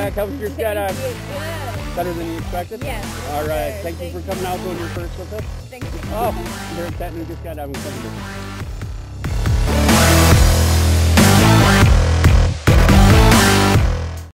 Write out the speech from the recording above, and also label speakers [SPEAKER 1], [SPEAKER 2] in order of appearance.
[SPEAKER 1] back. How was your skydive?
[SPEAKER 2] Good.
[SPEAKER 1] Better than you expected?
[SPEAKER 2] Yes.
[SPEAKER 1] All right.
[SPEAKER 2] Good.
[SPEAKER 1] Thank you for
[SPEAKER 2] Thank
[SPEAKER 1] coming out doing your first with us.
[SPEAKER 2] Thank you.
[SPEAKER 1] Oh, you're at Chattanooga Skydiving Company.